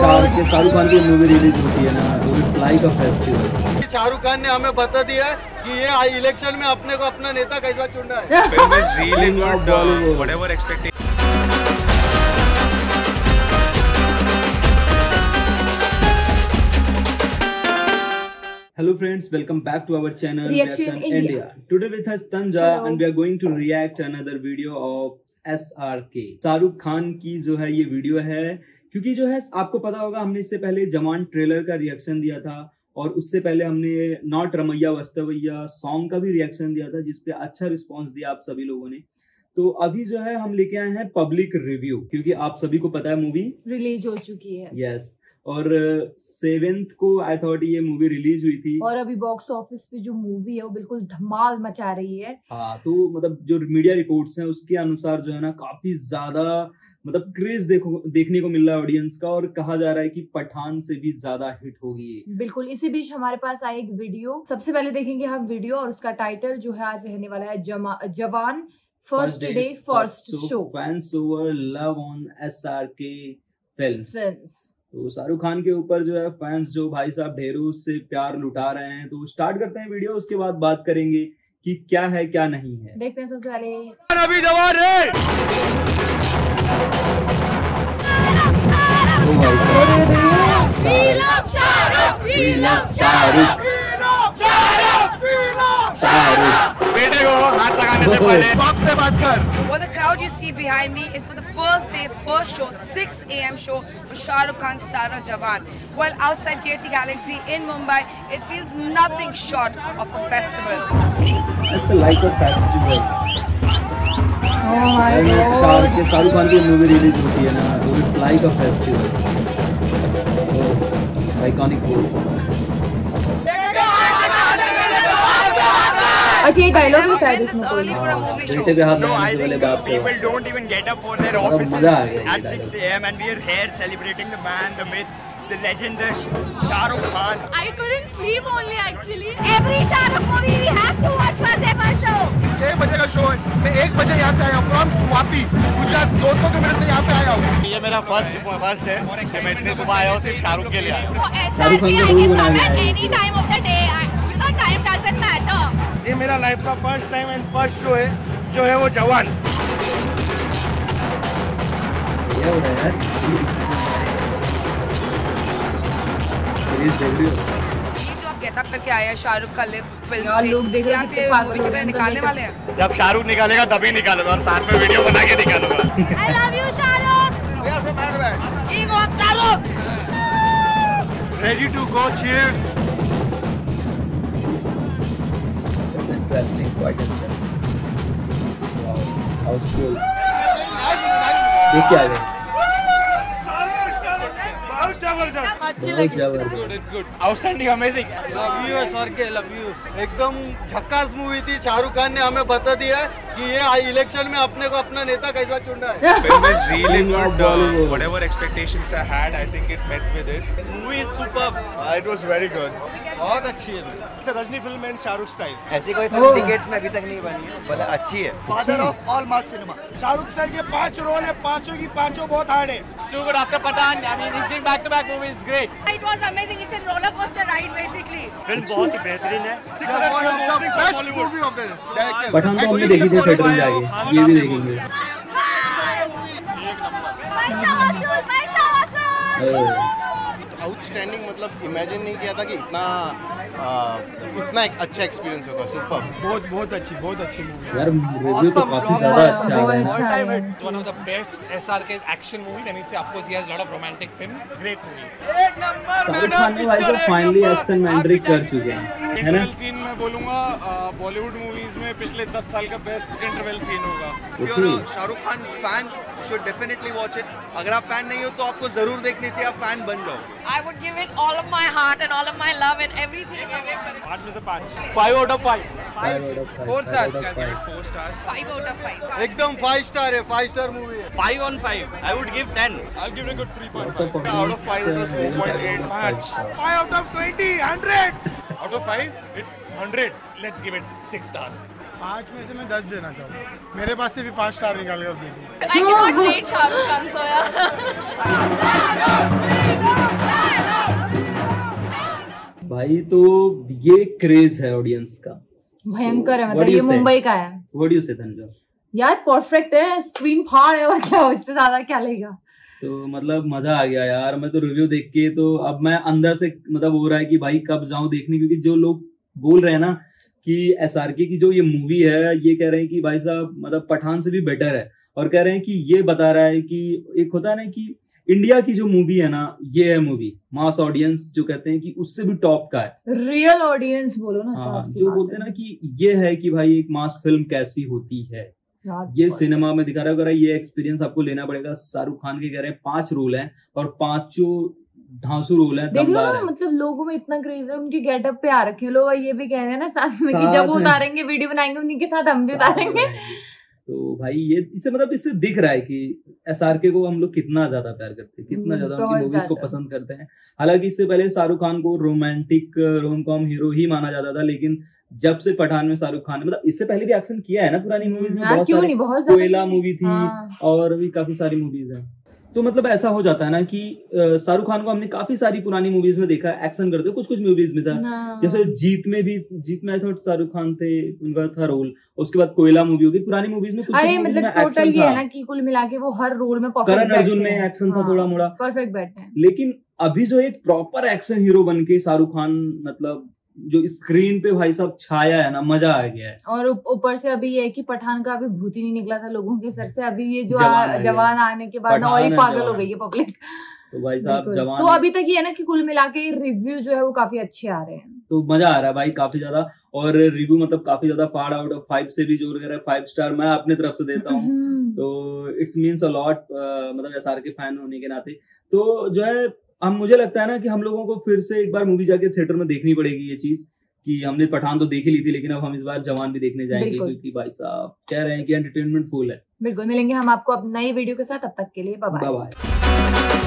शाहरुख खान की movie release होती है ना तो it's like a festival Shahrukh Khan ने हमें बता दिया है कि ये इलेक्शन में अपने को अपना नेता कैसा चुनना है. Uh. Hello friends, welcome back to our channel Reaction Reaction India. India. Today with us Tanja Hello. and we are going to react another video of SRK. Shahrukh Khan की जो है ये वीडियो है क्योंकि जो है आपको पता होगा हमने इससे पहले जवान ट्रेलर का रिएक्शन दिया था और उससे पहले हमने नॉट रमैया वस्तवैया सॉन्ग का भी रिएक्शन दिया था जिसपे अच्छा रिस्पॉन्स दिया आप सभी लोगों ने। तो अभी जो है हम लेके आए हैं पब्लिक रिव्यू क्योंकि आप सभी को पता है मूवी रिलीज़ हो चुकी है। यस और सेवेंथ को आई थॉट ये मूवी रिलीज़ हुई थी। और अभी बॉक्स ऑफ़िस पे जो मूवी है वो बिल्कुल धमाल मचा रही है। हाँ तो मतलब जो मीडिया रिपोर्ट्स हैं उसके अनुसार जो है ना काफ़ी ज़्यादा मतलब क्रेज देखो देखने को मिल रहा है ऑडियंस का और कहा जा रहा है कि पठान से भी ज़्यादा हिट होगी बिल्कुल इसी बीच हमारे पास आई एक वीडियो सबसे पहले देखेंगे हम वीडियो और उसका टाइटल जो है आज रहने वाला है Jawan first day first show fans over love on S R K film तो शाहरुख खान के ऊपर जो है फैंस जो भाई साहब ढेरों से प्यार लुटा रहे हैं तो स्टार्ट करते हैं वीडियो उसके बाद बात करेंगे कि क्या है क्या नहीं है। देखते हैं सबसे पहले अभी जवान है। शाहरुख। बेटे को हाथ लगाने से पहले बाप से बात कर Well, the crowd you see behind me is for the first day, first show, 6 a.m. show for Shah Rukh Khan's Star Jawan. Well, outside KT Galaxy in Mumbai, it feels nothing short of a festival. It's like a festival. Oh my मैंने god. Shahrukh के शाहरुख खान की movie release होती है ना तो it's like a festival iconic pose अच्छा dialogue भी शायद इसमें बोलते भी हाथ नहीं वाले बाप से people don't even get up for their offices at 6 AM and we are here celebrating the man the myth the legend Shahrukh Khan I couldn't sleep only actually every Shahrukh movie we have to watch for ever show 6 बजे का show है। मैं 1 बजे यहाँ से आया हूँ। From स्वापी Gujarat. 200 kilometre से यहाँ पे आया हूँ। ये मेरा फ़र्स्ट फ़र्स्ट है। और एक्साइटमेंट से सुबह आया हूँ सिर्फ़ शाहरुख के लिए ऐसा I can comment any time of the day ये मेरा लाइफ का first time and first show है जो है वो जवान हो है हो? ये गेटअप करके हैं शाहरुख का फ़िल्म से लोग देख रहे ये निकालने वाले हैं जब शाहरुख निकालेगा तभी निकालूँगा और साथ में वीडियो बना के निकालूँगा Shahrukh. King of Shahrukh. Ready to go chief interesting, quite interesting. Wow, how cool. देख के एकदम झक्कास मूवी थी शाहरुख खान ने हमें बता दिया कि ये इलेक्शन में अपने को अपना नेता कैसा चुनना है. Uh, it was very good बहुत अच्छी है। Rajni film and Shahrukh style ऐसी कोई फ़िल्म टिकट्स में अभी तक नहीं बनी है। अच्छी है। Father of all mass cinema Shahrukh sir के पाँच रोल है पाँचों की पाँचों बहुत हार्ड है। It was amazing. It's a roller coaster ride basically. Film बहुत ही बेहतरीन है। Best movie of this Pathaan तो हमने देखी थी थिएटर में जाके ये भी देखेंगे पैसा वसूल, पैसा वसूल. आउटस्टैंडिंग मतलब इमेजिन नहीं किया था कि इतना आ, इतना एक अच्छा एक्सपीरियंस होगा सुपर बहुत बहुत अच्छी बहुत अच्छी मूवी यार रिव्यू तो काफ़ी ज़्यादा अच्छा आ बहुत रहा है। अच्छा है It's one of the best SRK's action movie. When you say, of course, he has a lot of romantic films. Great movie. Shahrukh Khan ने भाई साहब फाइनली एक्शन में एंट्री कर चुके हैं है ना? इंटरवल सीन में बोलूँगा बॉलीवुड मूवीज़ में पिछले 10 साल का बेस्ट इंटरवल सीन होगा। Shahrukh Khan fan should definitely watch it अगर आप फ़ैन नहीं हो तो आपको ज़रूर देखनी चाहिए आप फ़ैन बन जाओ I would give it all of my heart and all of my love and everything. पाँच में से पाँच five out of five Four stars. I'll give it four stars. Five out of five. एकदम five star है five star movie है five on five I would give ten I'll give it a good 3.5. Out of five it was 4.8 Patch. Five out of twenty hundred Out of 5, it's 100. Let's give it 6 stars. पाँच में से मैं दस देना चाहूँगा। मेरे पास से भी पाँच स्टार निकाल कर दे. भाई तो ये क्रेज है ऑडियंस का। भयंकर है मतलब ये मुंबई का है। व्हाट यू से तंजा यार परफेक्ट है स्क्रीन फाड़ है और क्या इससे ज़्यादा क्या लेगा? तो मतलब मज़ा आ गया यार मैं तो रिव्यू देख के तो अब मैं अंदर से मतलब हो रहा है कि भाई कब जाऊँ देखने क्योंकि जो लोग बोल रहे हैं ना कि एस की जो ये मूवी है ये कह रहे हैं कि भाई साहब मतलब पठान से भी बेटर है। और कह रहे हैं कि ये बता रहा है कि एक होता है ना कि इंडिया की जो मूवी है ना ये है मूवी मास ऑडियंस जो कहते हैं कि उससे भी टॉप का है। रियल ऑडियंस बोलो ना हाँ जो बोलते है। ना कि ये है कि भाई एक मास फ़िल्म कैसी होती है। ये सिनेमा में दिखा रहा है ये एक्सपीरियंस आपको लेना पड़ेगा शाहरुख खान के कह रहे हैं पाँच रोल हैं और पाँचों धांसू रोल हैं देख लो ना मतलब लोगों में इतना क्रेज है उनके गेटअप पे आ रखे हैं। लोग ये भी कह रहे हैं ना साथ में कि जब वो उतारेंगे वीडियो बनाएँगे उन्हीं के साथ हम भी उतारेंगे। तो भाई ये इससे मतलब इससे दिख रहा है कि एस को हम लोग कितना ज़्यादा प्यार करते हैं कितना हम्म, ज़्यादा उनकी मूवीज़ को पसंद करते हैं। हालाँकि इससे पहले शाहरुख खान को रोमांटिक रोम कॉम हीरो ही माना जाता था लेकिन जब से पठान में शाहरुख खान ने मतलब इससे पहले भी एक्शन किया है ना पुरानी मूवीज़ में? हाँ, बहुत सारे कोयला मूवी थी हाँ। और भी काफ़ी सारी मूवीज़ हैं। तो मतलब ऐसा हो जाता है ना कि शाहरुख खान को हमने काफ़ी सारी पुरानी मूवीज़ में देखा है एक्शन करते कुछ कुछ मूवीज़ में था। हाँ। जैसे जीत में भी जीत में आई थॉट शाहरुख खान थे उनका था रोल उसके बाद कोयला मूवी होगी पुरानी मूवीज़ में कुछ अरे कुछ मतलब टोटल ये है ना कि कुल मिला के वो हर रोल में करण अर्जुन में एक्शन था थोड़ा मोड़ा परफेक्ट बैठते हैं। लेकिन अभी जो एक प्रॉपर एक्शन हीरो बन के शाहरुख खान मतलब जो स्क्रीन पे भाई साहब छाया है ना मज़ा आ गया है। और उप- ऊपर से अभी ये है कि पठान का अभी भूत ही नहीं निकला था लोगों के सर से अभी ये जो जवान आ- आ जवान आने के बाद और ही पागल हो गई है पब्लिक तो भाई साहब जवान तो अभी तक ये है ना कि कुल मिला के रिव्यू जो है वो काफ़ी अच्छे आ रहे हैं। तो मज़ा आ रहा है भाई काफ़ी ज़्यादा। और रिव्यू मतलब काफ़ी ज़्यादा फाड़ आउट ऑफ़ फाइव से भी जो वगैरह फाइव स्टार मैं अपने तरफ़ से देता हूँ। हम्म। तो इट्स मीन्स अ लॉट मतलब एस के फ़ैन होने के नाते। तो जो है हम मुझे लगता है ना कि हम लोगों को फिर से एक बार मूवी जाके थिएटर में देखनी पड़ेगी ये चीज़ कि हमने पठान तो देख ही ली थी लेकिन अब हम इस बार जवान भी देखने जाएँगे। क्योंकि भाई साहब कह रहे हैं कि एंटरटेनमेंट फुल है। बिल्कुल मिलेंगे हम आपको अब नई वीडियो के साथ अब तक के लिए बाय बाय